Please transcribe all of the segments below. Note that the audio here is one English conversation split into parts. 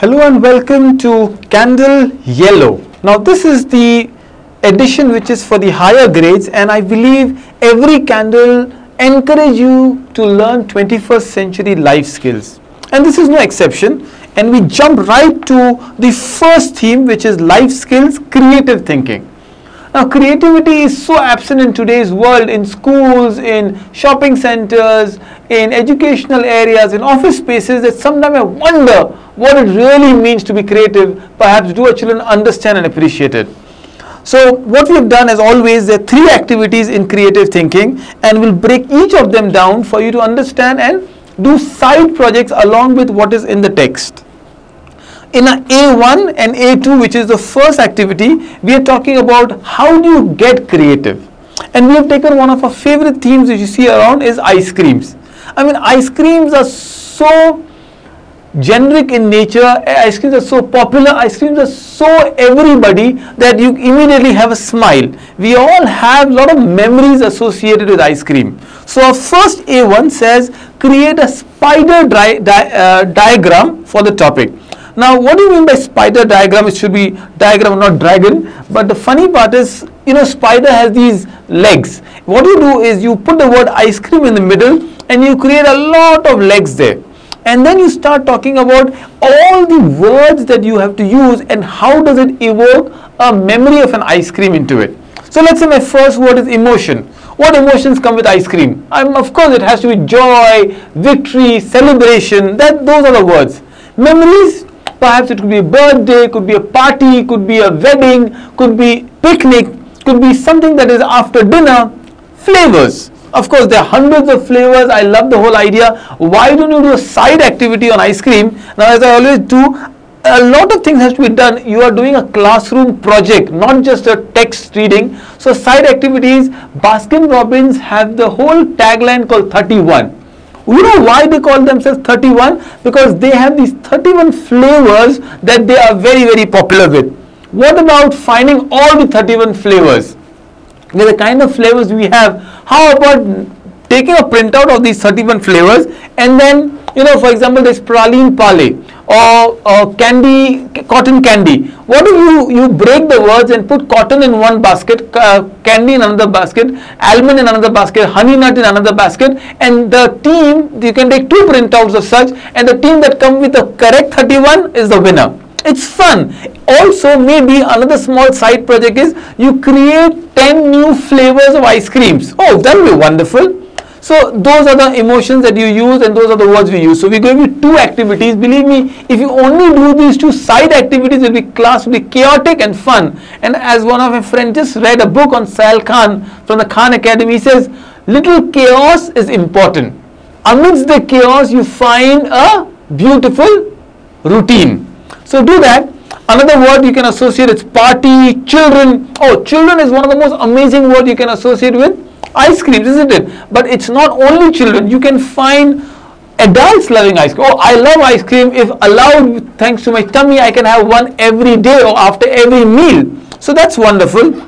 Hello and welcome to Candle Yellow. Now this is the edition which is for the higher grades and I believe every candle encourage you to learn 21st century life skills. And this is no exception and we jump right to the first theme which is life skills creative thinking. Now, creativity is so absent in today's world in schools, in shopping centers, in educational areas, in office spaces that sometimes I wonder what it really means to be creative. Perhaps do our children understand and appreciate it. So, what we have done as always, there are three activities in creative thinking, and we'll break each of them down for you to understand and do side projects along with what is in the text in a A1 and A2 which is the first activity we are talking about how do you get creative. And we have taken one of our favorite themes which you see around is ice creams. I mean ice creams are so generic in nature ice creams are so popular ice creams are so everybody that you immediately have a smile. We all have a lot of memories associated with ice cream. So our first a1 says create a spider di di uh, diagram for the topic now, what do you mean by spider diagram? It should be diagram, not dragon. But the funny part is, you know, spider has these legs. What you do is you put the word ice cream in the middle and you create a lot of legs there. And then you start talking about all the words that you have to use and how does it evoke a memory of an ice cream into it. So let's say my first word is emotion. What emotions come with ice cream? Um, of course, it has to be joy, victory, celebration. That those are the words. Memories, Perhaps it could be a birthday, could be a party, could be a wedding, could be picnic, could be something that is after dinner. Flavors. Of course, there are hundreds of flavors. I love the whole idea. Why don't you do a side activity on ice cream? Now, as I always do, a lot of things has to be done. You are doing a classroom project, not just a text reading. So, side activities, Baskin Robbins have the whole tagline called 31. You know why they call themselves 31? Because they have these 31 flavors that they are very, very popular with. What about finding all the 31 flavors? The kind of flavors we have, how about taking a printout of these 31 flavors and then, you know, for example, this praline pale or, or candy, cotton candy. What if you, you break the words and put cotton in one basket, uh, candy in another basket, almond in another basket, honey nut in another basket and the team, you can take two printouts of such and the team that come with the correct 31 is the winner. It's fun. Also, maybe another small side project is you create 10 new flavors of ice creams. Oh, that will be wonderful. So those are the emotions that you use and those are the words we use. So we're going with two activities. Believe me, if you only do these two side activities, it will be class will be chaotic and fun. And as one of my friends just read a book on Sahil Khan from the Khan Academy, he says, little chaos is important. Amidst the chaos, you find a beautiful routine. So do that. Another word you can associate is party, children. Oh, children is one of the most amazing words you can associate with ice creams, isn't it? But it's not only children. You can find adults loving ice cream. Oh, I love ice cream. If allowed, thanks to my tummy, I can have one every day or after every meal. So that's wonderful.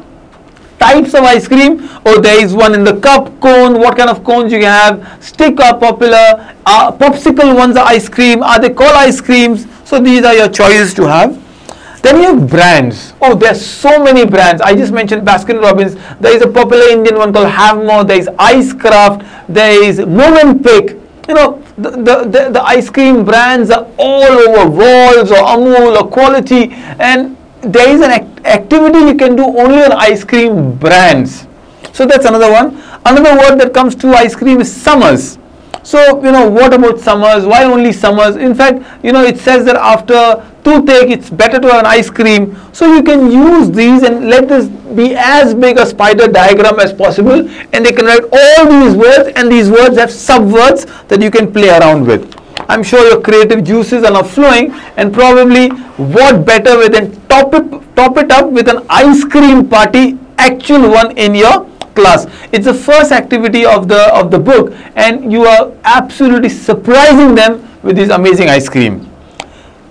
Types of ice cream. Oh, there is one in the cup, cone. What kind of cones you can have? Stick are popular. Uh, popsicle ones are ice cream. Are they called ice creams? So these are your choices to have. Then you have brands. Oh, there are so many brands. I just mentioned Baskin Robbins. There is a popular Indian one called Havmor. There is Icecraft. There is Movenpick. You know, the, the, the, the, ice cream brands are all over Wall's or Amul or Kwality. And there is an act activity you can do only on ice cream brands. So that's another one. Another word that comes to ice cream is summers. So, you know, what about summers? Why only summers? In fact, you know, it says that after toothache, it's better to have an ice cream. So you can use these and let this be as big a spider diagram as possible and they can write all these words and these words have subwords that you can play around with. I'm sure your creative juices are now flowing and probably what better than top it, top it up with an ice cream party, actual one in your class. It's the first activity of the, of the book and you are absolutely surprising them with this amazing ice cream.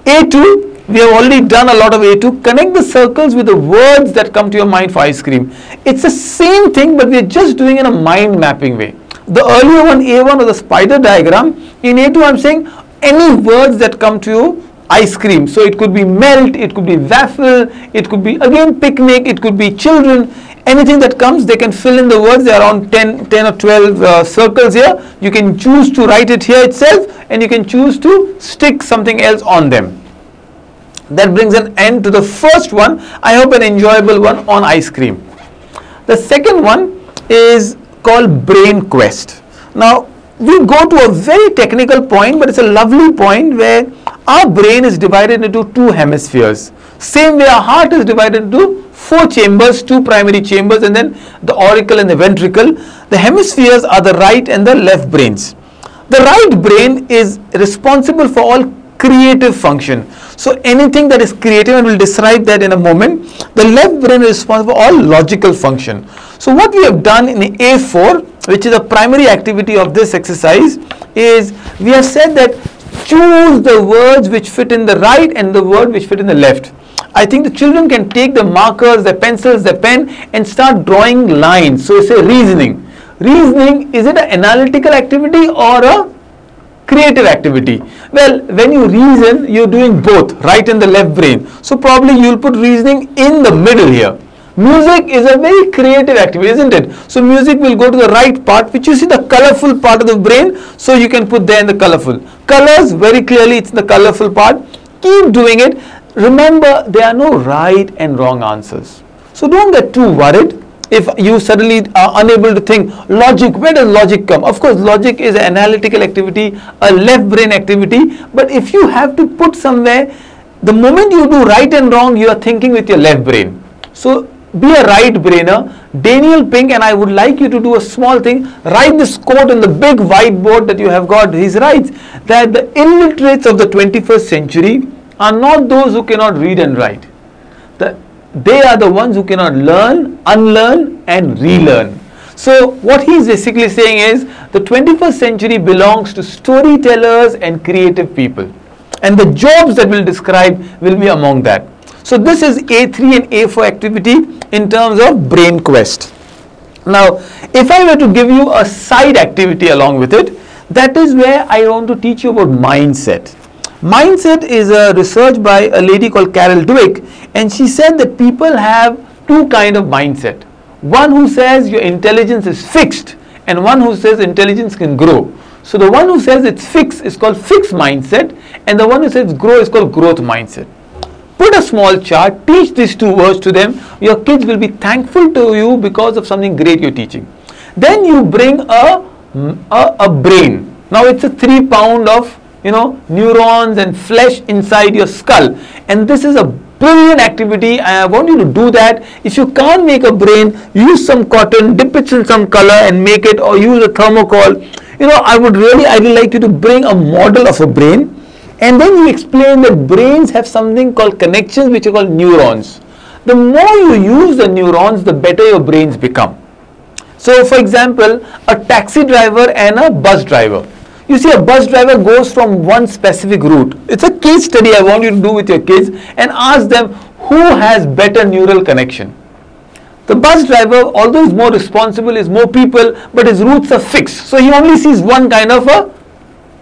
A2, we have already done a lot of A2. Connect the circles with the words that come to your mind for ice cream. It's the same thing, but we're just doing in a mind mapping way. The earlier one, A1, was the spider diagram. In A2, I'm saying any words that come to you ice cream. So it could be melt, it could be waffle, it could be again picnic, it could be children. Anything that comes, they can fill in the words. There are around 10, 10 or 12 uh, circles here. You can choose to write it here itself and you can choose to stick something else on them. That brings an end to the first one. I hope an enjoyable one on ice cream. The second one is called Brain Quest. Now, we go to a very technical point, but it's a lovely point where our brain is divided into two hemispheres. Same way our heart is divided into four chambers, two primary chambers, and then the auricle and the ventricle. The hemispheres are the right and the left brains. The right brain is responsible for all creative function. So anything that is creative, and we'll describe that in a moment. The left brain is responsible for all logical function. So what we have done in A4 which is a primary activity of this exercise is we have said that choose the words which fit in the right and the word which fit in the left. I think the children can take the markers, the pencils, the pen and start drawing lines. So say reasoning. Reasoning, is it an analytical activity or a creative activity? Well, when you reason, you're doing both, right and the left brain. So probably you'll put reasoning in the middle here. Music is a very creative activity, isn't it? So music will go to the right part, which you see the colorful part of the brain. So you can put there in the colorful. Colors, very clearly it's the colorful part. Keep doing it. Remember, there are no right and wrong answers. So don't get too worried if you suddenly are unable to think logic where does logic come of course logic is an analytical activity a left brain activity but if you have to put somewhere the moment you do right and wrong you are thinking with your left brain so be a right brainer. Daniel Pink and I would like you to do a small thing. Write this quote on the big whiteboard that you have got. He writes that the illiterates of the 21st century are not those who cannot read and write. The, they are the ones who cannot learn, unlearn and relearn. So what he is basically saying is the 21st century belongs to storytellers and creative people. And the jobs that we'll describe will be among that. So this is A3 and A4 activity in terms of brain quest. Now, if I were to give you a side activity along with it, that is where I want to teach you about mindset. Mindset is a research by a lady called Carol Dweck and she said that people have two kind of mindset. One who says your intelligence is fixed and one who says intelligence can grow. So the one who says it's fixed is called fixed mindset and the one who says grow is called growth mindset. Put a small chart, teach these two words to them. Your kids will be thankful to you because of something great you're teaching. Then you bring a, a, a brain. Now it's a three pound of you know neurons and flesh inside your skull and this is a brilliant activity I want you to do that if you can't make a brain use some cotton dip it in some color and make it or use a thermocol you know I would really I would like you to bring a model of a brain and then you explain that brains have something called connections which are called neurons. The more you use the neurons, the better your brains become. So for example, a taxi driver and a bus driver. You see a bus driver goes from one specific route. It's a case study I want you to do with your kids and ask them who has better neural connection. The bus driver, although he's more responsible, is more people, but his routes are fixed. So he only sees one kind of a,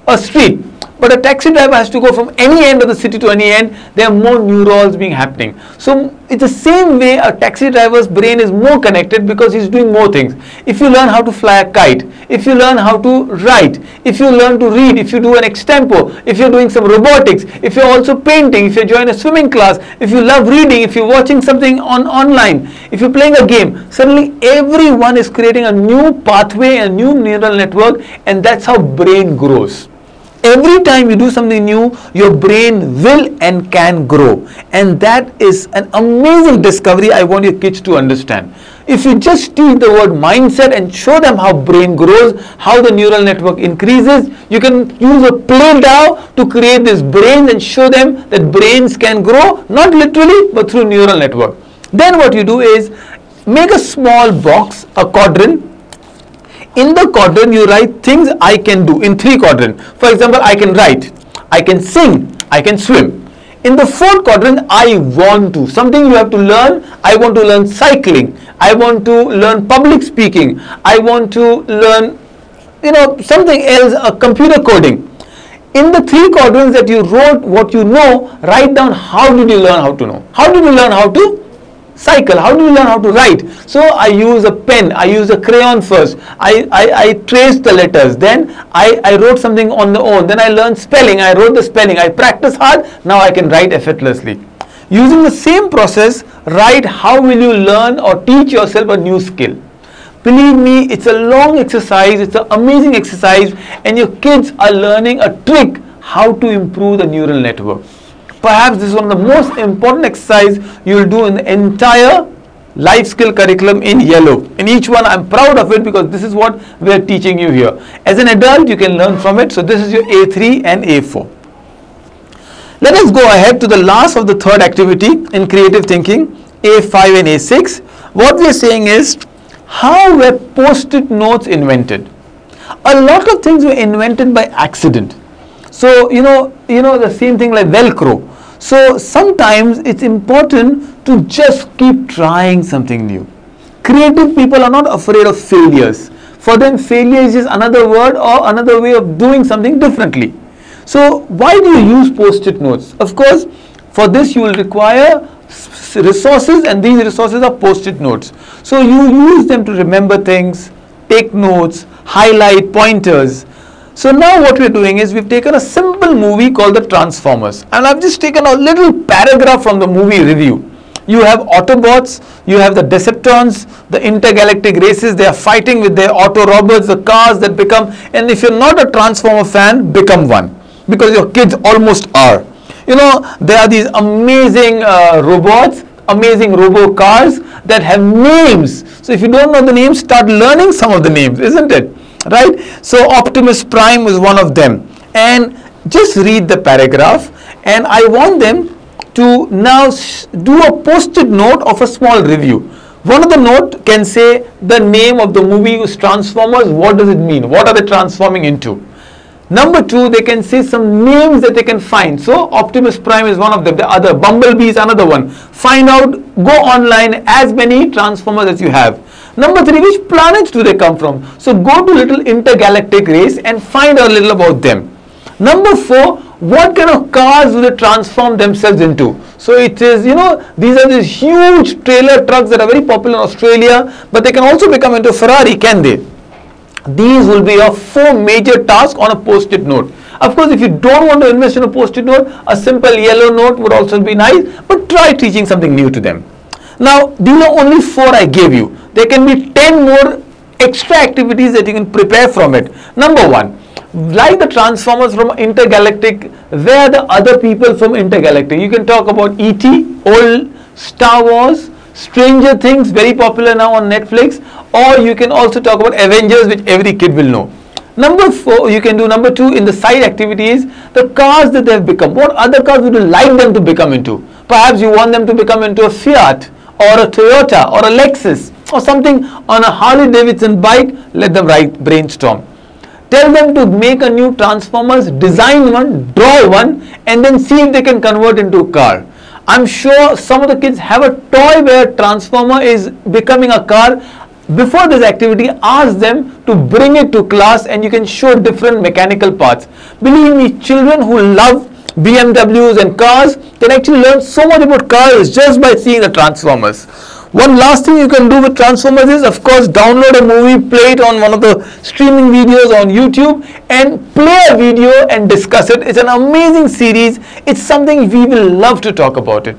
a street. But a taxi driver has to go from any end of the city to any end. There are more neurons being happening. So it's the same way a taxi driver's brain is more connected because he's doing more things. If you learn how to fly a kite, if you learn how to write, if you learn to read, if you do an extempo, if you're doing some robotics, if you're also painting, if you join a swimming class, if you love reading, if you're watching something on online, if you're playing a game, suddenly everyone is creating a new pathway, a new neural network, and that's how brain grows every time you do something new your brain will and can grow. And that is an amazing discovery i want your kids to understand. If you just teach the word mindset and show them how brain grows how the neural network increases you can use a play doh to create this brain and show them that brains can grow not literally but through neural network. Then what you do is make a small box a quadrant in the quadrant you write things I can do in three quadrant. For example, I can write, I can sing, I can swim. In the fourth quadrant, I want to. Something you have to learn. I want to learn cycling. I want to learn public speaking. I want to learn, you know, something else, a computer coding. in the three quadrants that you wrote what you know, write down how did you learn how to know? How did you learn how to cycle? How do you learn how to write? So I use a pen, I use a crayon first, I, I, I the letters, then I, I wrote something on the own, then I learned spelling, I wrote the spelling, I practiced hard, now I can write effortlessly. Using the same process, write how will you learn or teach yourself a new skill. Believe me, it's a long exercise, it's an amazing exercise and your kids are learning a trick how to improve the neural network. Perhaps this is one of the most important exercise you will do in the entire life skill curriculum in yellow. In each one, I'm proud of it because this is what we're teaching you here. As an adult, you can learn from it. So this is your A3 and A4. Let us go ahead to the last of the third activity in creative thinking, A5 and A6. What we're saying is, how were post-it notes invented? A lot of things were invented by accident. So, you know, you know the same thing like Velcro. So sometimes it's important to just keep trying something new. Creative people are not afraid of failures. For them, failure is just another word or another way of doing something differently. So why do you use post-it notes? Of course, for this you will require resources and these resources are post-it notes. So you use them to remember things, take notes, highlight pointers. So now what we're doing is we've taken a simple movie called The Transformers and I've just taken a little paragraph from the movie review. You have Autobots, you have the Decepticons, the intergalactic races, they are fighting with their auto robots, the cars that become, and if you're not a Transformer fan, become one because your kids almost are. You know, there are these amazing uh, robots, amazing robo cars that have names. So if you don't know the names, start learning some of the names, isn't it? Right? So Optimus Prime is one of them. And just read the paragraph and I want them to now do a post-it note of a small review. One of the note can say the name of the movie is Transformers. What does it mean? What are they transforming into? Number two, they can say some names that they can find. So Optimus Prime is one of them. The other, Bumblebee is another one. Find out, go online, as many Transformers as you have. Number three, which planets do they come from? So go to little intergalactic race and find out a little about them. Number four, what kind of cars do they transform themselves into? So it is, you know, these are these huge trailer trucks that are very popular in Australia, but they can also become into Ferrari, can they? These will be your four major tasks on a post-it note. Of course, if you don't want to invest in a post-it note, a simple yellow note would also be nice, but try teaching something new to them. Now, these are only four I gave you. There can be 10 more extra activities that you can prepare from it. Number one, like the Transformers from Intergalactic, where are the other people from Intergalactic? You can talk about E.T., old Star Wars, Stranger Things, very popular now on Netflix, or you can also talk about Avengers, which every kid will know. Number four, you can do number two in the side activities, the cars that they've become. What other cars would you like them to become into? Perhaps you want them to become into a Fiat or a Toyota or a Lexus or something on a Harley Davidson bike. Let them write brainstorm. Tell them to make a new Transformers, design one, draw one, and then see if they can convert into a car. I'm sure some of the kids have a toy where transformer is becoming a car. Before this activity, ask them to bring it to class and you can show different mechanical parts. Believe me, children who love BMWs and cars can actually learn so much about cars just by seeing the transformers. One last thing you can do with Transformers is of course download a movie, play it on one of the streaming videos on YouTube and play a video and discuss it. It's an amazing series. It's something we will love to talk about it.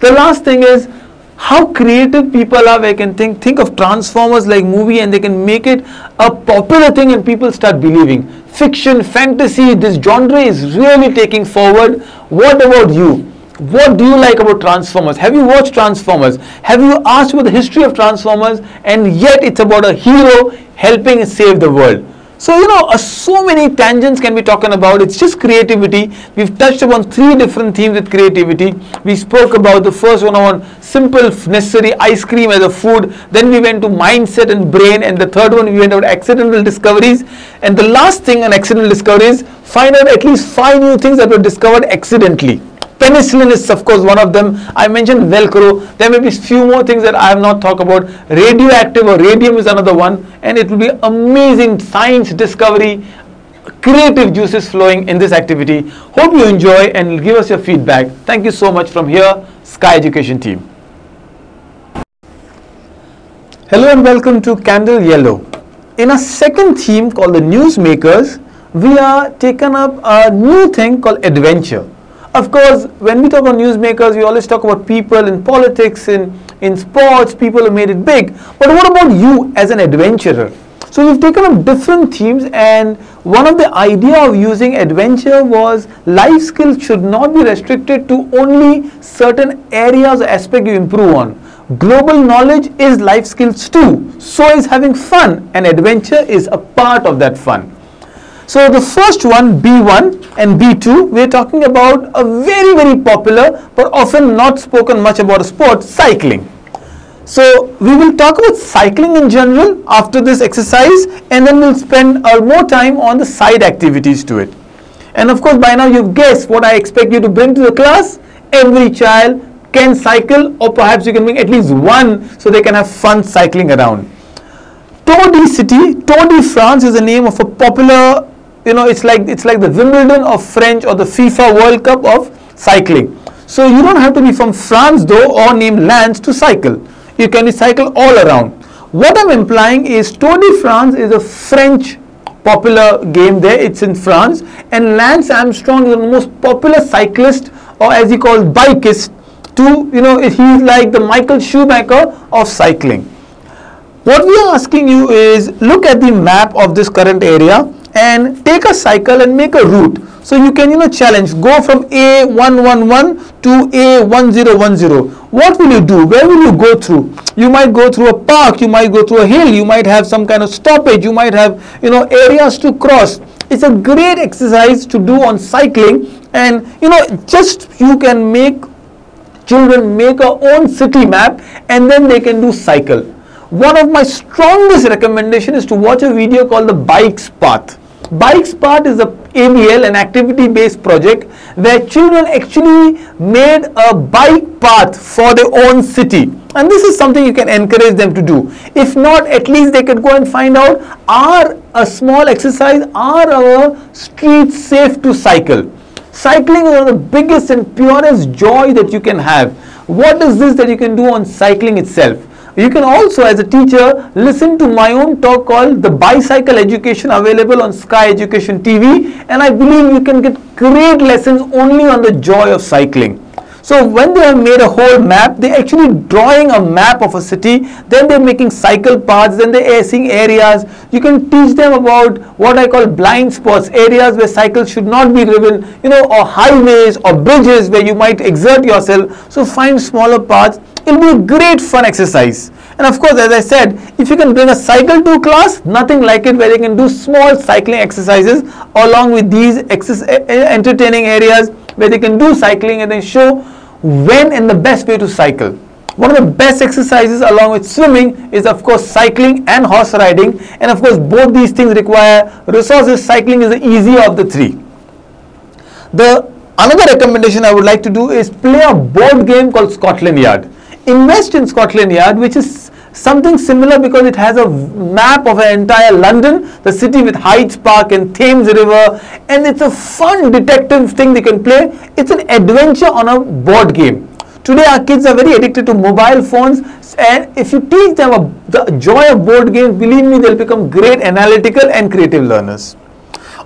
The last thing is how creative people are. They can think, think of Transformers like movie and they can make it a popular thing and people start believing. Fiction, fantasy, this genre is really taking forward. What about you? What do you like about Transformers? Have you watched Transformers? Have you asked about the history of Transformers? And yet it's about a hero helping save the world. So, you know, uh, so many tangents can be talking about. It's just creativity. We've touched upon three different themes with creativity. We spoke about the first one on simple, necessary ice cream as a food. Then we went to mindset and brain. And the third one, we went about accidental discoveries. And the last thing on accidental discoveries, find out at least five new things that were discovered accidentally. Penicillin is of course one of them. I mentioned Velcro. There may be few more things that I have not talked about. Radioactive or radium is another one. And it will be amazing science discovery creative juices flowing in this activity. Hope you enjoy and give us your feedback. Thank you so much from here, Sky Education team. Hello and welcome to Candle Yellow. In a second theme called the Newsmakers, we are taken up a new thing called adventure. Of course, when we talk about newsmakers, we always talk about people in politics, in, in sports, people who made it big. But what about you as an adventurer? So we've taken up different themes and one of the idea of using adventure was life skills should not be restricted to only certain areas or aspect you improve on. Global knowledge is life skills too. So is having fun and adventure is a part of that fun. So the first one B1 and B2 we are talking about a very very popular but often not spoken much about a sport cycling. So we will talk about cycling in general after this exercise and then we'll spend uh, more time on the side activities to it. And of course by now you've guessed what I expect you to bring to the class. Every child can cycle or perhaps you can bring at least one so they can have fun cycling around. Tour de City, Tour de France is the name of a popular, you know, it's like it's like the Wimbledon of French or the FIFA World Cup of cycling. So you don't have to be from France though or name Lance to cycle you can cycle all around. What I'm implying is Tour de France is a French popular game there. It's in France and Lance Armstrong is the most popular cyclist or as he calls bikeist to, you know, he's like the Michael Schumacher of cycling. What we are asking you is look at the map of this current area and take a cycle and make a route. So you can, you know, challenge, go from A111 to A1010. What will you do? Where will you go through? You might go through a park, you might go through a hill, you might have some kind of stoppage, you might have, you know, areas to cross. It's a great exercise to do on cycling and, you know, just you can make children make a own city map and then they can do cycle. One of my strongest recommendation is to watch a video called the Bikes Path. Bikes Path is a ABL, an activity based project where children actually made a bike path for their own city. And this is something you can encourage them to do. If not, at least they can go and find out are a small exercise, are our streets safe to cycle? Cycling is one of the biggest and purest joy that you can have. What is this that you can do on cycling itself? You can also as a teacher listen to my own talk called the bicycle education available on Sky Education TV and I believe you can get great lessons only on the joy of cycling. So when they have made a whole map, they're actually drawing a map of a city, then they're making cycle paths, then they're seeing areas. You can teach them about what I call blind spots, areas where cycles should not be driven, you know, or highways or bridges where you might exert yourself. So find smaller paths It'll be a great fun exercise. And of course, as I said, if you can bring a cycle to class, nothing like it where you can do small cycling exercises along with these entertaining areas where they can do cycling and then show when and the best way to cycle. One of the best exercises along with swimming is of course cycling and horse riding and of course both these things require resources. Cycling is the easier of the three. The another recommendation I would like to do is play a board game called Scotland Yard invest in Scotland Yard, which is something similar because it has a map of an entire London, the city with Hyde Park and Thames River, and it's a fun detective thing they can play. It's an adventure on a board game. Today our kids are very addicted to mobile phones and if you teach them a, the joy of board games, believe me, they'll become great analytical and creative learners.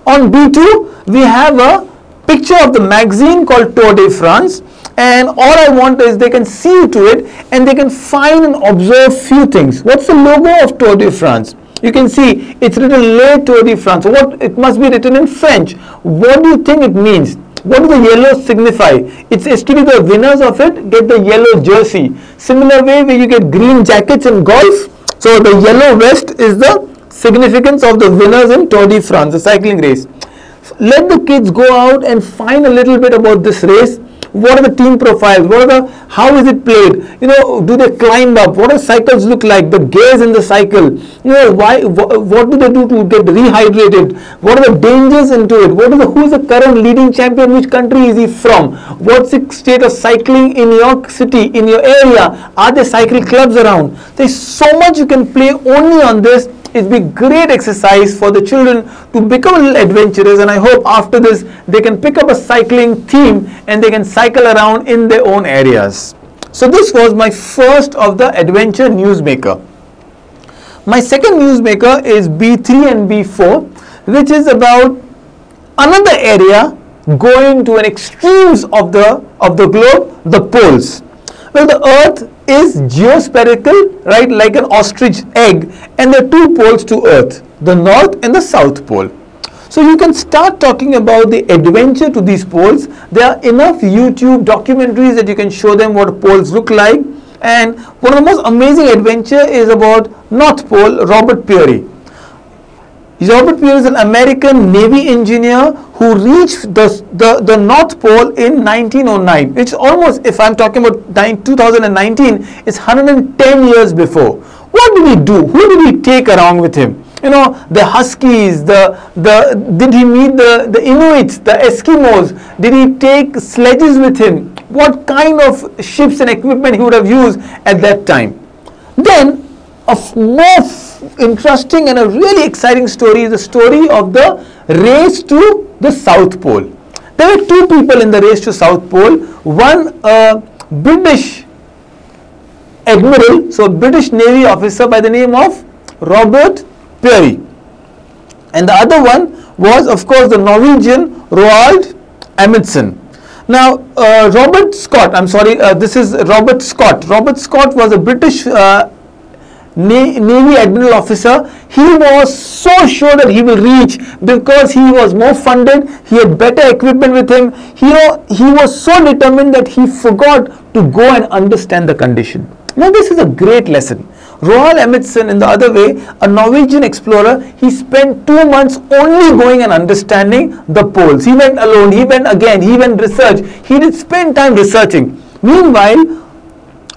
On B2, we have a picture of the magazine called Tour de France and all I want is they can see to it and they can find and observe few things. What's the logo of Tour de France? You can see it's written Le Tour de France. What it must be written in French. What do you think it means? What does the yellow signify? It's actually the winners of it get the yellow jersey. Similar way where you get green jackets in golf. So the yellow vest is the significance of the winners in Tour de France, the cycling race. Let the kids go out and find a little bit about this race what are the team profiles? What are the how is it played? You know do they climb up? What do cycles look like? The gears in the cycle. You know why what do they do to get rehydrated? What are the dangers into it? What is the who is the current leading champion? Which country is he from? What's the state of cycling in your city in your area? Are there cycle clubs around? There's so much you can play only on this It'd be great exercise for the children to become a little adventurous and I hope after this they can pick up a cycling theme and they can cycle around in their own areas. So this was my first of the adventure newsmaker. My second newsmaker is B3 and B4 which is about another area going to an extremes of the of the globe, the poles. Well, the earth is geospherical, right, like an ostrich egg, and there are two poles to earth, the north and the south pole. So you can start talking about the adventure to these poles. There are enough YouTube documentaries that you can show them what poles look like. And one of the most amazing adventure is about North Pole, Robert Peary. Robert Peary is an American Navy engineer who reached the, the, the North Pole in 1909, which almost, if I'm talking about 2019, it's 110 years before. What did he do? Who did he take along with him? You know, the Huskies, the, the, did he meet the, the Inuits, the Eskimos? Did he take sledges with him? What kind of ships and equipment he would have used at that time? Then, a more interesting and a really exciting story is the story of the race to the South Pole. There were two people in the race to South Pole. One, a British admiral, so British Navy officer by the name of Robert Peary. And the other one was, of course, the Norwegian Roald Amundsen. Now, uh, Robert Scott, I'm sorry, uh, this is Robert Scott. Robert Scott was a British uh, Navy Admiral officer, he was so sure that he will reach because he was more funded, he had better equipment with him. He, he was so determined that he forgot to go and understand the condition. Now, this is a great lesson. Roald Amundsen, in the other way, a Norwegian explorer, he spent two months only going and understanding the poles. He went alone, he went again, he went research, he did spend time researching. Meanwhile,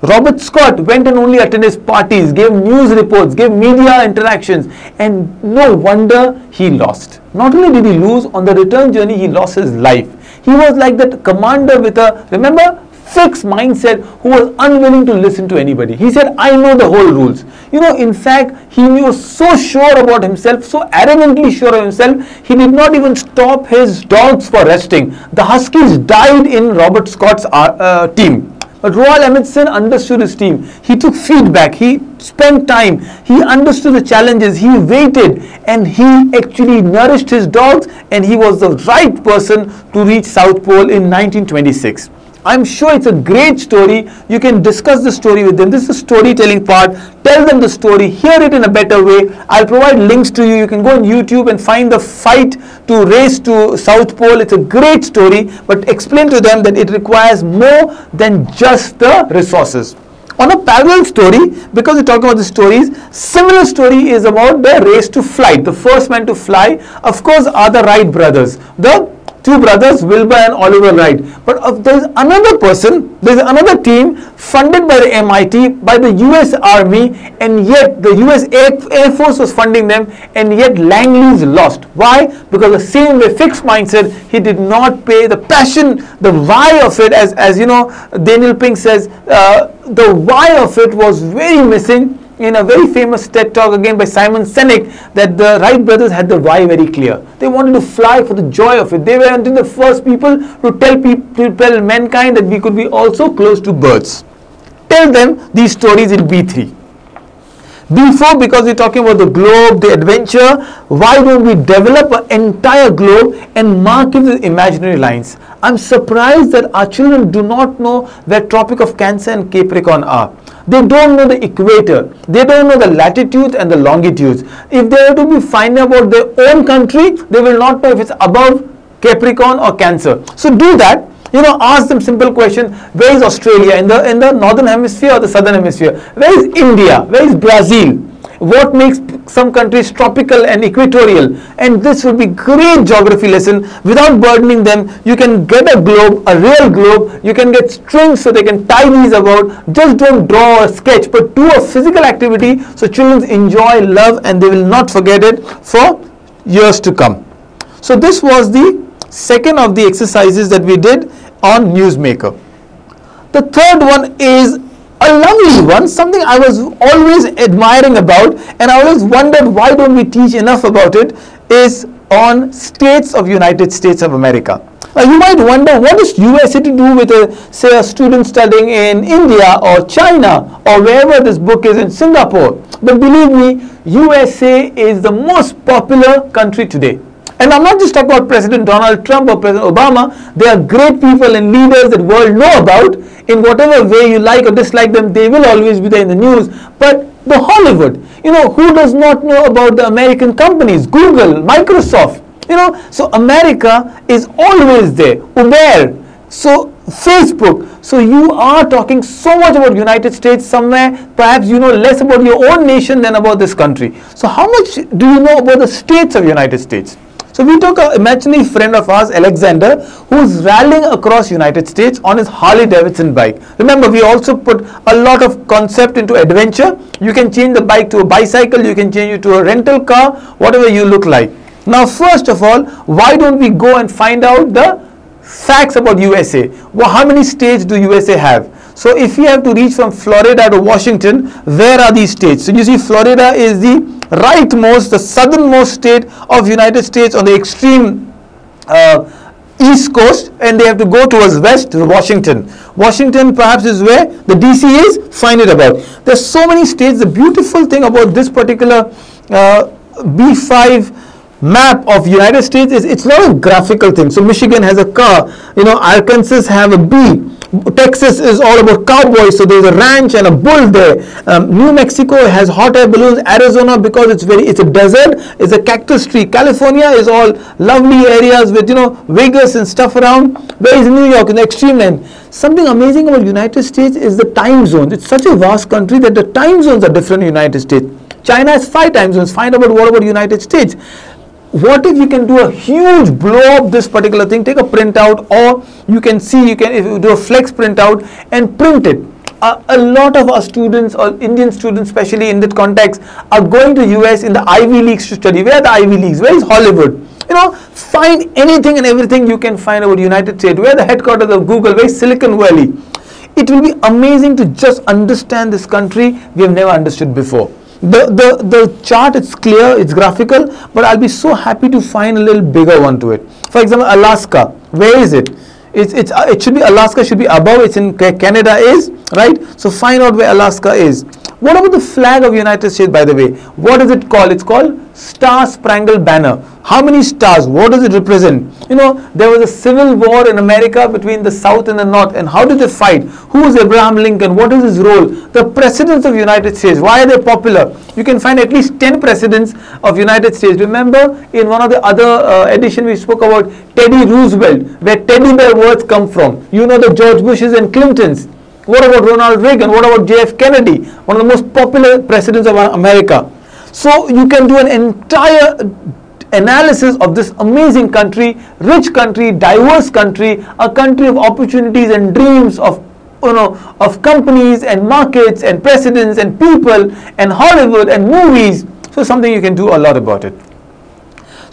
Robert Scott went and only attended parties, gave news reports, gave media interactions, and no wonder he lost. Not only did he lose, on the return journey, he lost his life. He was like that commander with a, remember, fixed mindset who was unwilling to listen to anybody. He said, I know the whole rules. You know, in fact, he was so sure about himself, so arrogantly sure of himself, he did not even stop his dogs for resting. The Huskies died in Robert Scott's uh, uh, team. But Roald Amundsen understood his team. He took feedback. He spent time. He understood the challenges. He waited and he actually nourished his dogs and he was the right person to reach South Pole in 1926. I'm sure it's a great story. You can discuss the story with them. This is the storytelling part. Tell them the story, hear it in a better way. I'll provide links to you. You can go on YouTube and find the fight to race to South Pole. It's a great story, but explain to them that it requires more than just the resources. On a parallel story, because we're talking about the stories, similar story is about the race to flight. The first man to fly, of course, are the Wright brothers. The two brothers, Wilbur and Oliver Wright. But uh, there's another person, there's another team funded by the MIT, by the US Army, and yet the US Air, Force was funding them, and yet Langley's lost. Why? Because the same way, fixed mindset, he did not pay the passion, the why of it, as, as you know, Daniel Pink says, uh, the why of it was very missing in a very famous TED talk again by Simon Sinek that the Wright brothers had the why very clear. They wanted to fly for the joy of it. They were until the first people to tell people, tell mankind that we could be also close to birds. Tell them these stories in B3. B4 because we're talking about the globe, the adventure, why don't we develop an entire globe and mark it with imaginary lines? I'm surprised that our children do not know where Tropic of Cancer and Capricorn are. They don't know the equator. They don't know the latitudes and the longitudes. If they are to be finding about their own country, they will not know if it's above Capricorn or Cancer. So do that. You know, ask them simple question. Where is Australia? In the in the northern hemisphere or the southern hemisphere? Where is India? Where is Brazil? What makes some countries tropical and equatorial? And this would be great geography lesson. Without burdening them you can get a globe a real globe. You can get strings so they can tie these about. Just don't draw or sketch but do a physical activity so children enjoy love and they will not forget it for years to come. So this was the second of the exercises that we did on newsmaker. The third one is a lovely one, something I was always admiring about, and I always wondered why don't we teach enough about it, is on states of United States of America. Now you might wonder what is USA to do with a say a student studying in India or China or wherever this book is in Singapore. But believe me, USA is the most popular country today. And I'm not just talking about President Donald Trump or President Obama. They are great people and leaders that world know about. In whatever way you like or dislike them, they will always be there in the news. But the Hollywood, you know, who does not know about the American companies? Google, Microsoft, you know. So America is always there. Uber, so Facebook. So you are talking so much about United States somewhere. Perhaps you know less about your own nation than about this country. So how much do you know about the states of United States? So we took an imaginary friend of ours, Alexander, who's rallying across United States on his Harley Davidson bike. Remember, we also put a lot of concept into adventure. You can change the bike to a bicycle, you can change it to a rental car, whatever you look like. Now, first of all, why don't we go and find out the facts about USA? Well, how many states do USA have? So if you have to reach from Florida to Washington, where are these states? So you see Florida is the rightmost, the southernmost state of United States on the extreme uh, east coast and they have to go towards west to Washington. Washington perhaps is where the DC is, find it about. There's so many states. The beautiful thing about this particular uh, B5 map of United States is it's not a graphical thing. So Michigan has a car, you know, Arkansas have a bee. Texas is all about cowboys, so there's a ranch and a bull there. Um, New Mexico has hot air balloons. Arizona, because it's very, it's a desert, it's a cactus tree. California is all lovely areas with you know Vegas and stuff around. Where is New York in the extreme end? Something amazing about United States is the time zones. It's such a vast country that the time zones are different in United States. China has five time zones. Find out what about United States what if you can do a huge blow up this particular thing take a printout or you can see you can if you do a flex printout and print it? Uh, a lot of our students or Indian students especially in that context are going to US in the Ivy Leagues to study. Where are the Ivy Leagues? Where is Hollywood? You know find anything and everything you can find about United States. Where the headquarters of Google? Where is Silicon Valley? It will be amazing to just understand this country we have never understood before the, the, the chart it's clear, it's graphical, but I'll be so happy to find a little bigger one to it. For example, Alaska, where is it? It's, it's, uh, it should be Alaska should be above, it's in Canada is, right? So find out where Alaska is. What about the flag of United States, by the way? What is it called? It's called Star Spangled Banner. How many stars? What does it represent? You know, there was a civil war in America between the South and the North. And how did they fight? Who is Abraham Lincoln? What is his role? The presidents of United States. Why are they popular? You can find at least 10 presidents of United States. Remember, in one of the other uh, edition we spoke about Teddy Roosevelt, where teddy bear words come from. You know the George Bushes and Clintons. What about Ronald Reagan? What about JF Kennedy? One of the most popular presidents of America. So you can do an entire analysis of this amazing country, rich country, diverse country, a country of opportunities and dreams of you know of companies and markets and presidents and people and Hollywood and movies. So something you can do a lot about it.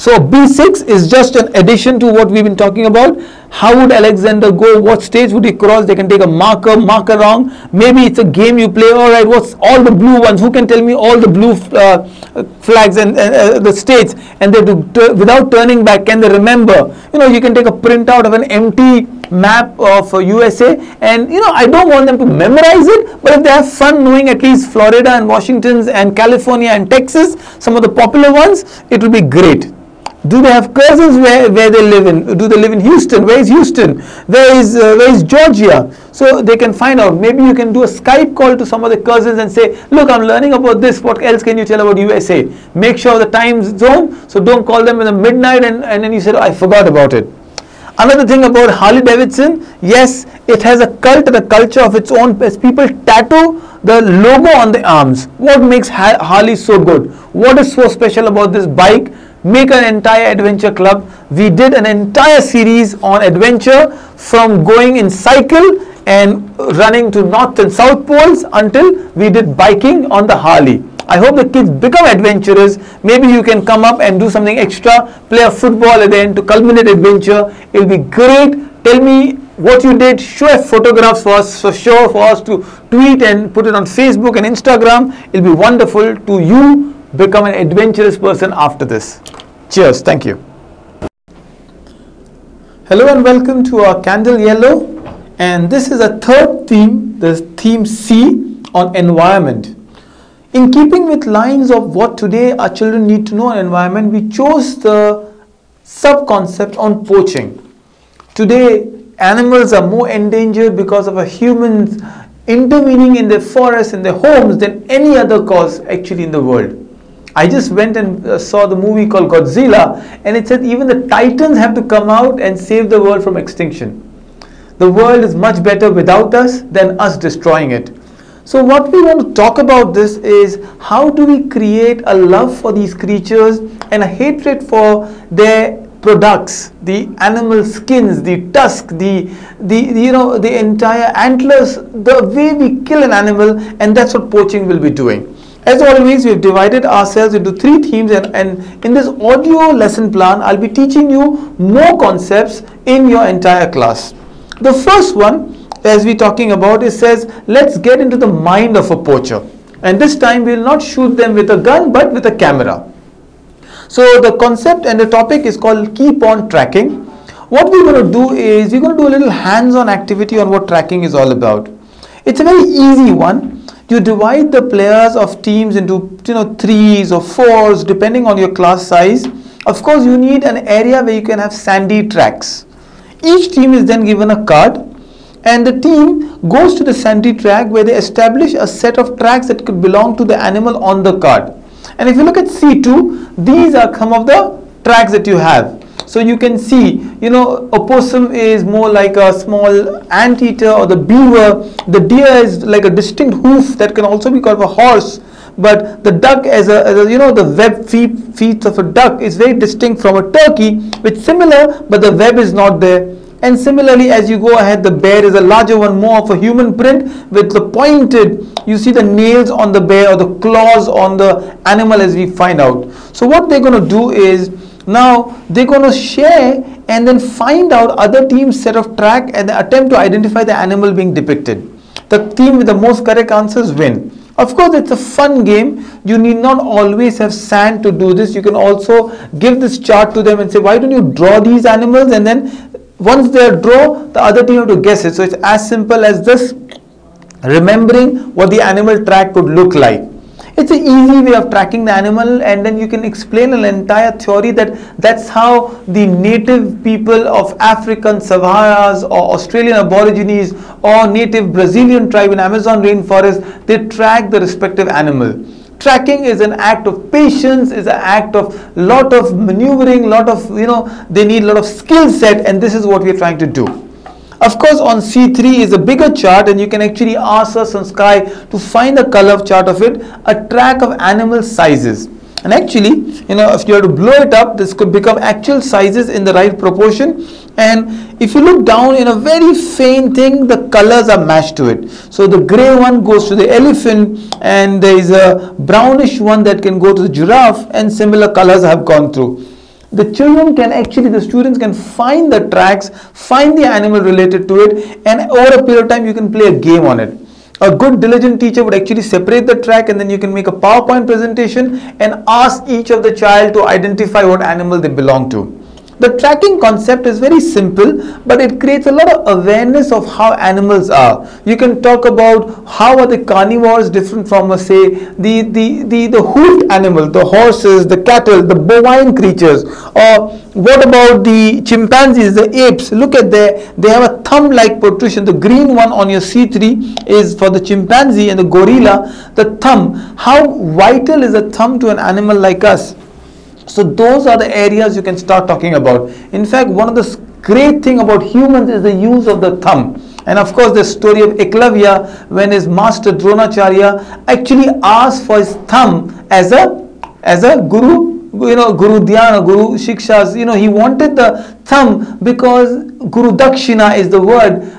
So B6 is just an addition to what we've been talking about. How would Alexander go? What stage would he cross? They can take a marker, mark around. Maybe it's a game you play. All right, what's all the blue ones? Who can tell me all the blue uh, flags and uh, the states? And they do, without turning back, can they remember? You know, you can take a printout of an empty map of uh, USA, and you know, I don't want them to memorize it, but if they have fun knowing at least Florida and Washington's and California and Texas, some of the popular ones, it will be great. Do they have cousins where, where they live in? Do they live in Houston? Where is Houston? Where is, uh, where is Georgia? So they can find out. Maybe you can do a Skype call to some of the cousins and say, look, I'm learning about this. What else can you tell about USA? Make sure the time zone. So don't call them in the midnight and, and then you say, oh, I forgot about it. Another thing about Harley Davidson, yes, it has a cult and a culture of its own. As people tattoo the logo on the arms. What makes Harley so good? What is so special about this bike? Make an entire adventure club. We did an entire series on adventure from going in cycle and running to north and south poles until we did biking on the Harley. I hope the kids become adventurous. Maybe you can come up and do something extra, play a football at the end to culminate adventure. It'll be great. Tell me what you did, share photographs for us, for sure for us to tweet and put it on Facebook and Instagram. It'll be wonderful to you become an adventurous person after this. Cheers. Thank you. Hello and welcome to our candle yellow. And this is a third theme, the theme C on environment. In keeping with lines of what today our children need to know on environment, we chose the sub-concept on poaching. Today, animals are more endangered because of a humans intervening in their forests and their homes than any other cause actually in the world. I just went and uh, saw the movie called Godzilla and it said even the titans have to come out and save the world from extinction. The world is much better without us than us destroying it. So what we want to talk about this is how do we create a love for these creatures and a hatred for their products, the animal skins, the tusk, the, the, you know, the entire antlers, the way we kill an animal and that's what poaching will be doing. As always, we have divided ourselves into three themes and, and in this audio lesson plan, I'll be teaching you more concepts in your entire class. The first one, as we're talking about, it says, let's get into the mind of a poacher. And this time we'll not shoot them with a gun, but with a camera. So the concept and the topic is called keep on tracking. What we're going to do is we're going to do a little hands-on activity on what tracking is all about. It's a very easy one. You divide the players of teams into you know threes or fours depending on your class size. Of course, you need an area where you can have sandy tracks. Each team is then given a card and the team goes to the sandy track where they establish a set of tracks that could belong to the animal on the card. And if you look at C2, these are some of the tracks that you have. So you can see, you know, opossum is more like a small anteater or the beaver. The deer is like a distinct hoof that can also be called a horse. But the duck as a, as a you know, the web feet, feet of a duck is very distinct from a turkey, which similar, but the web is not there. And similarly, as you go ahead, the bear is a larger one, more of a human print with the pointed, you see the nails on the bear or the claws on the animal as we find out. So what they're going to do is, now they're going to share and then find out other teams set of track and attempt to identify the animal being depicted. The team with the most correct answers win. Of course, it's a fun game. You need not always have sand to do this. You can also give this chart to them and say, why don't you draw these animals and then once they are draw, the other team have to guess it. So it's as simple as this, remembering what the animal track could look like. It's an easy way of tracking the animal and then you can explain an entire theory that that's how the native people of African Saharas or Australian Aborigines or native Brazilian tribe in Amazon rainforest, they track the respective animal. Tracking is an act of patience, is an act of lot of maneuvering, lot of, you know, they need lot of skill set and this is what we're trying to do. Of course, on C3 is a bigger chart and you can actually ask us on Sky to find the color chart of it, a track of animal sizes. And actually, you know, if you have to blow it up, this could become actual sizes in the right proportion. And if you look down in a very faint thing, the colors are matched to it. So the gray one goes to the elephant and there is a brownish one that can go to the giraffe and similar colors have gone through. The children can actually, the students can find the tracks, find the animal related to it and over a period of time you can play a game on it a good diligent teacher would actually separate the track and then you can make a PowerPoint presentation and ask each of the child to identify what animal they belong to. The tracking concept is very simple, but it creates a lot of awareness of how animals are. You can talk about how are the carnivores different from, uh, say, the, the, the, the hoofed animal, the horses, the cattle, the bovine creatures, or what about the chimpanzees, the apes? Look at there, they have a thumb-like protrusion. The green one on your C3 is for the chimpanzee and the gorilla, the thumb. How vital is a thumb to an animal like us? So those are the areas you can start talking about. In fact, one of the great thing about humans is the use of the thumb. And of course, the story of Eklavya, when his master Dronacharya actually asked for his thumb as a as a guru, you know, guru dhyana, guru shikshas. You know, he wanted the thumb because guru dakshina is the word.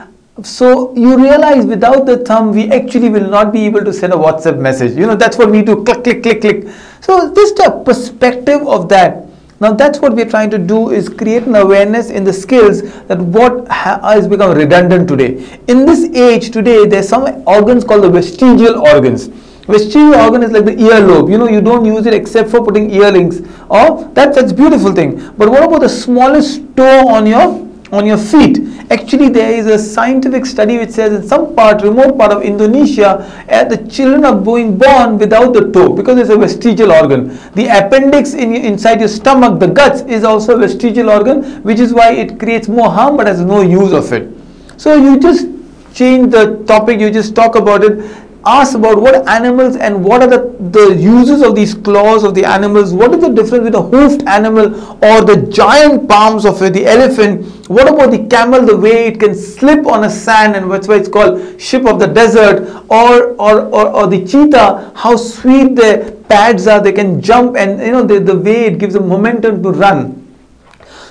So you realize without the thumb, we actually will not be able to send a WhatsApp message. You know, that's what we do, click, click, click, click. So just a perspective of that. Now that's what we're trying to do is create an awareness in the skills that what has become redundant today. In this age today, there's some organs called the vestigial organs. Vestigial organ is like the earlobe. You know, you don't use it except for putting earrings. Or oh, that, that's beautiful thing. But what about the smallest toe on your on your feet. Actually, there is a scientific study which says in some part, remote part of Indonesia, uh, the children are being born without the toe because it's a vestigial organ. The appendix in, inside your stomach, the guts, is also a vestigial organ, which is why it creates more harm but has no use of it. So you just change the topic, you just talk about it ask about what animals and what are the, the uses of these claws of the animals, what is the difference with a hoofed animal or the giant palms of the elephant, what about the camel, the way it can slip on a sand and that's why it's called ship of the desert? Or, or, or, or the cheetah, how sweet their pads are, they can jump and you know the, the way it gives them momentum to run.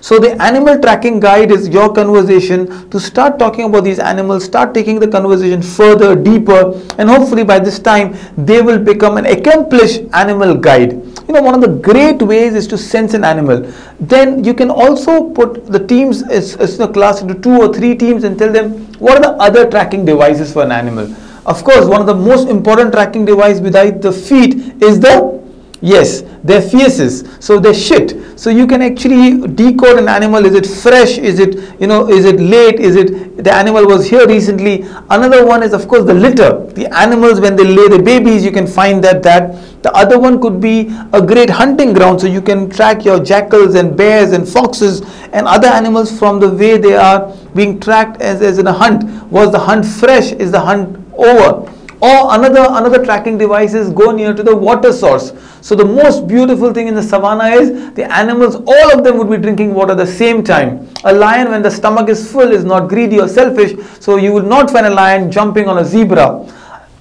So the animal tracking guide is your conversation to start talking about these animals, start taking the conversation further, deeper, and hopefully by this time they will become an accomplished animal guide. You know, one of the great ways is to sense an animal. Then you can also put the teams as, as a class into two or three teams and tell them what are the other tracking devices for an animal. Of course, one of the most important tracking device besides the feet is the Yes, they're feces, so they're shit. So you can actually decode an animal. Is it fresh? Is it, you know, is it late? Is it, the animal was here recently? Another one is of course the litter. The animals when they lay the babies, you can find that that. The other one could be a great hunting ground. So you can track your jackals and bears and foxes and other animals from the way they are being tracked as, as in a hunt. Was the hunt fresh? Is the hunt over? Or another, another tracking device is go near to the water source. So the most beautiful thing in the savannah is the animals, all of them would be drinking water at the same time. A lion when the stomach is full is not greedy or selfish. So you will not find a lion jumping on a zebra.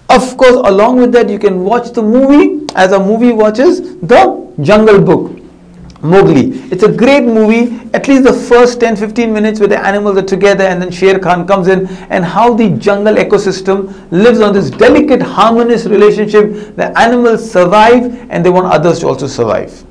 Of course, along with that, you can watch the movie as a movie watches the Jungle Book. Mowgli. It's a great movie, at least the first 10 15 minutes where the animals are together and then Sher Khan comes in and how the jungle ecosystem lives on this delicate, harmonious relationship. The animals survive and they want others to also survive.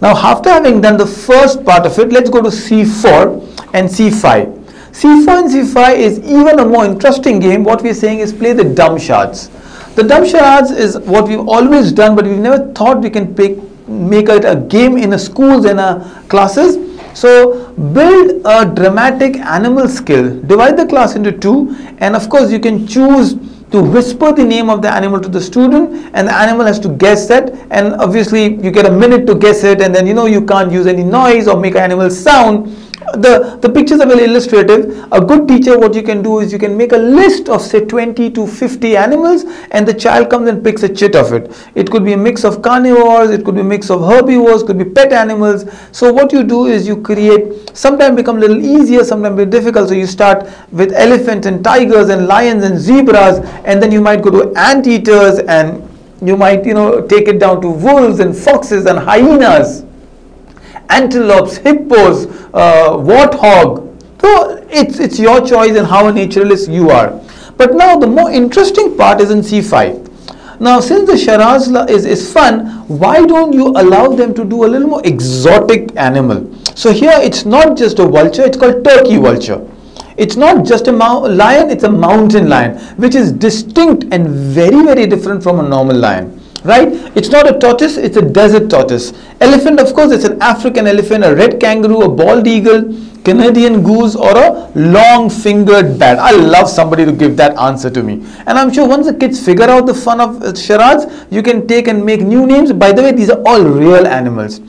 Now, after having done the first part of it, let's go to C4 and C5. C4 and C5 is even a more interesting game. What we're saying is play the dumb charades. The dumb charades is what we've always done, but we've never thought we can pick make it a game in a schools and a classes. So build a dramatic animal skill. Divide the class into two and of course you can choose to whisper the name of the animal to the student and the animal has to guess that and obviously you get a minute to guess it and then you know you can't use any noise or make animal sound the, the pictures are very illustrative. A good teacher, what you can do is you can make a list of say 20 to 50 animals and the child comes and picks a chit of it. It could be a mix of carnivores, it could be a mix of herbivores, could be pet animals. So what you do is you create, sometimes become a little easier, sometimes be difficult. So you start with elephants and tigers and lions and zebras and then you might go to anteaters and you might, you know, take it down to wolves and foxes and hyenas antelopes, hippos, uh, warthog. So it's, it's your choice and how a naturalist you are. But now the more interesting part is in C5. Now since the Sharazla is, is fun, why don't you allow them to do a little more exotic animal? So here it's not just a vulture, it's called turkey vulture. It's not just a lion, it's a mountain lion, which is distinct and very, very different from a normal lion right? It's not a tortoise, it's a desert tortoise. Elephant, of course, it's an African elephant, a red kangaroo, a bald eagle, Canadian goose or a long-fingered bat. I love somebody to give that answer to me. And I'm sure once the kids figure out the fun of uh, charades, you can take and make new names. By the way, these are all real animals.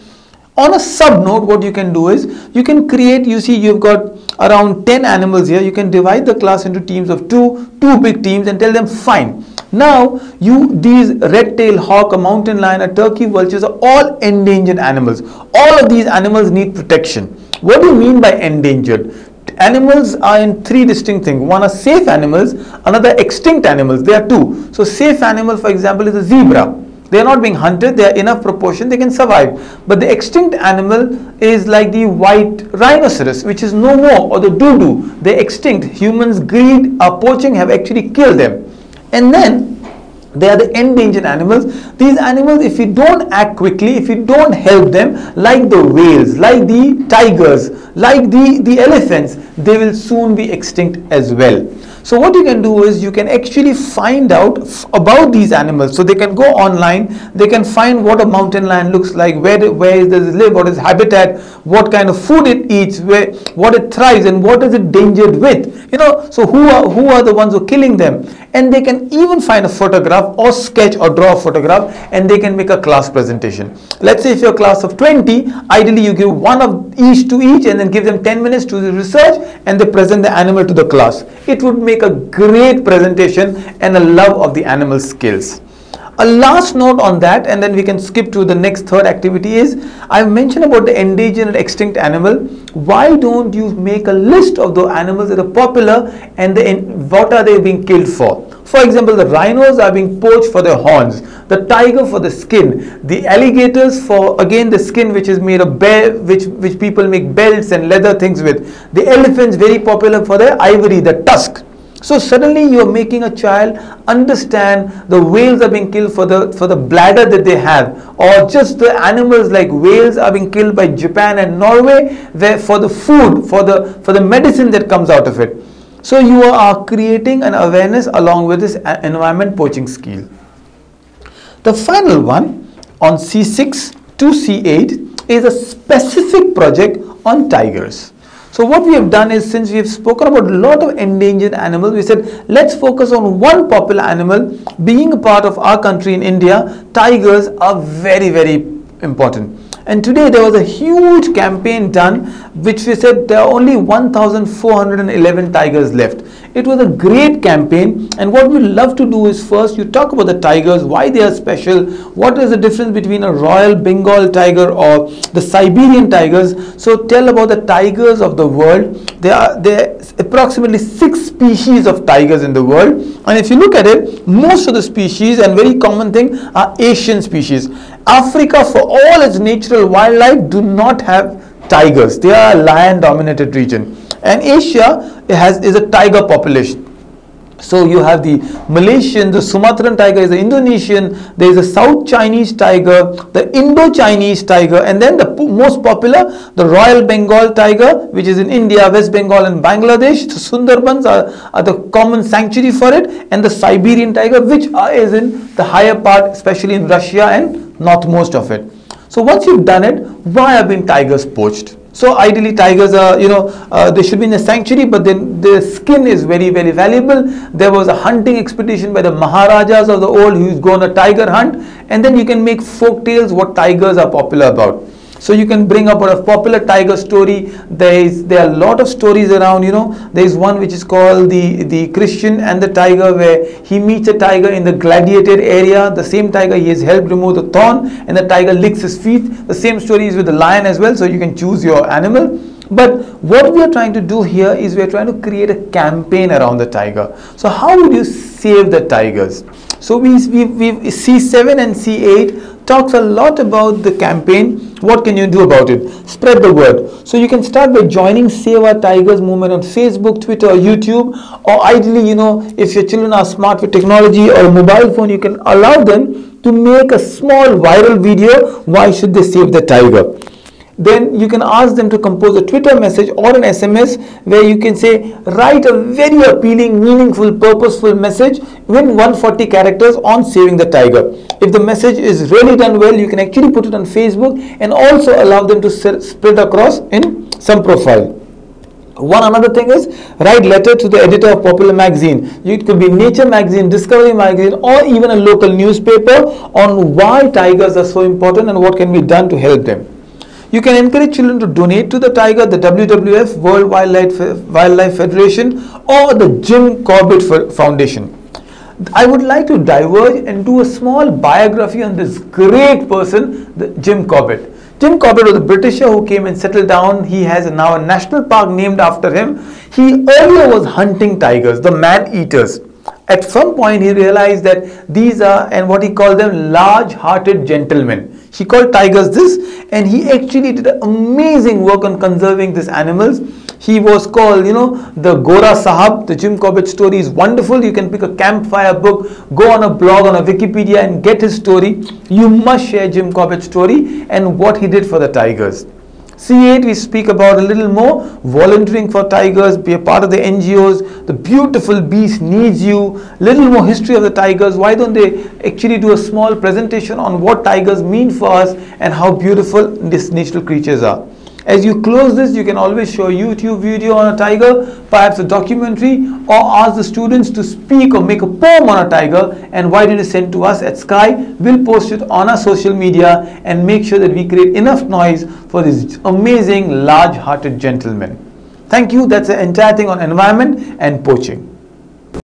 On a sub note, what you can do is you can create, you see you've got around 10 animals here. You can divide the class into teams of two, two big teams and tell them fine now, you these red-tailed hawk, a mountain lion, a turkey vultures are all endangered animals. All of these animals need protection. What do you mean by endangered? Animals are in three distinct things. One are safe animals, another extinct animals. There are two. So safe animal, for example, is a zebra. They are not being hunted, they are enough proportion, they can survive. But the extinct animal is like the white rhinoceros, which is no more, or the dodo. They're extinct. Humans, greed, or poaching have actually killed them. And then they are the endangered animals. These animals, if you don't act quickly, if you don't help them, like the whales, like the tigers, like the, the elephants, they will soon be extinct as well. So what you can do is you can actually find out about these animals. So they can go online, they can find what a mountain lion looks like, where, where does it live, what is habitat, what kind of food it eats, where, what it thrives and what is it endangered with. You know, so who are, who are the ones who are killing them? And they can even find a photograph or sketch or draw a photograph and they can make a class presentation. Let's say if you're a class of 20, ideally you give one of each to each and then give them 10 minutes to research and they present the animal to the class. It would make a great presentation and a love of the animal skills. A last note on that and then we can skip to the next third activity is I've mentioned about the endangered extinct animal. Why don't you make a list of the animals that are popular and the, what are they being killed for? For example, the rhinos are being poached for their horns, the tiger for the skin, the alligators for again the skin which is made of bear, which, which people make belts and leather things with. The elephants very popular for their ivory, the tusk. So suddenly you are making a child understand the whales are being killed for the for the bladder that they have or just the animals like whales are being killed by Japan and Norway where for the food for the for the medicine that comes out of it. So you are creating an awareness along with this uh, environment poaching skill. The final one on C6 to C8 is a specific project on tigers. So what we have done is since we have spoken about a lot of endangered animals, we said let's focus on one popular animal. Being a part of our country in India, tigers are very, very important. And today there was a huge campaign done which we said there are only 1411 tigers left. It was a great campaign and what we love to do is first you talk about the tigers, why they are special, what is the difference between a Royal Bengal tiger or the Siberian tigers. So tell about the tigers of the world. There are, there are approximately six species of tigers in the world and if you look at it, most of the species and very common thing are Asian species. Africa for all its natural wildlife do not have tigers. They are a lion dominated region and Asia has is a tiger population. So you have the Malaysian, the Sumatran tiger is the Indonesian, there is a South Chinese tiger, the Indo-Chinese tiger and then the most popular, the Royal Bengal tiger which is in India, West Bengal and Bangladesh. The Sundarbans are, are the common sanctuary for it and the Siberian tiger which are, is in the higher part especially in Russia and northmost of it. So once you've done it, why have been tigers poached? So ideally tigers are, you know, uh, they should be in a sanctuary, but then their skin is very, very valuable. There was a hunting expedition by the Maharajas of the old who's gone a tiger hunt. And then you can make folk tales what tigers are popular about. So you can bring up a popular tiger story. There is there are a lot of stories around. You know, there is one which is called the the Christian and the tiger, where he meets a tiger in the gladiated area. The same tiger he has helped remove the thorn, and the tiger licks his feet. The same story is with the lion as well. So you can choose your animal. But what we are trying to do here is we are trying to create a campaign around the tiger. So how would you save the tigers? So we, we, we C7 and C8 talks a lot about the campaign. What can you do about it? Spread the word. So you can start by joining Save Our Tigers movement on Facebook, Twitter, or YouTube. Or ideally, you know, if your children are smart with technology or a mobile phone, you can allow them to make a small viral video. Why should they save the tiger? Then you can ask them to compose a Twitter message or an SMS where you can say write a very appealing, meaningful, purposeful message in 140 characters on saving the tiger. If the message is really done well, you can actually put it on Facebook and also allow them to spread across in some profile. One another thing is write letter to the editor of popular magazine. It could be Nature magazine, Discovery magazine or even a local newspaper on why tigers are so important and what can be done to help them. You can encourage children to donate to the tiger, the WWF, World Wildlife, Wildlife Federation or the Jim Corbett Foundation. I would like to diverge and do a small biography on this great person, the Jim Corbett. Jim Corbett was a Britisher who came and settled down. He has now a national park named after him. He earlier was hunting tigers, the man-eaters. At some point he realized that these are and what he called them large-hearted gentlemen. He called tigers this and he actually did amazing work on conserving these animals. He was called, you know, the Gora Sahab. The Jim Corbett story is wonderful. You can pick a campfire book, go on a blog, on a Wikipedia and get his story. You must share Jim Corbett's story and what he did for the Tigers. C8 we speak about a little more. Volunteering for tigers be a part of the NGOs the beautiful beast needs you. Little more history of the tigers. Why don't they actually do a small presentation on what tigers mean for us and how beautiful these natural creatures are as you close this, you can always show a YouTube video on a tiger, perhaps a documentary, or ask the students to speak or make a poem on a tiger and why don't you send to us at Sky. We'll post it on our social media and make sure that we create enough noise for this amazing large-hearted gentleman. Thank you. That's the entire thing on environment and poaching.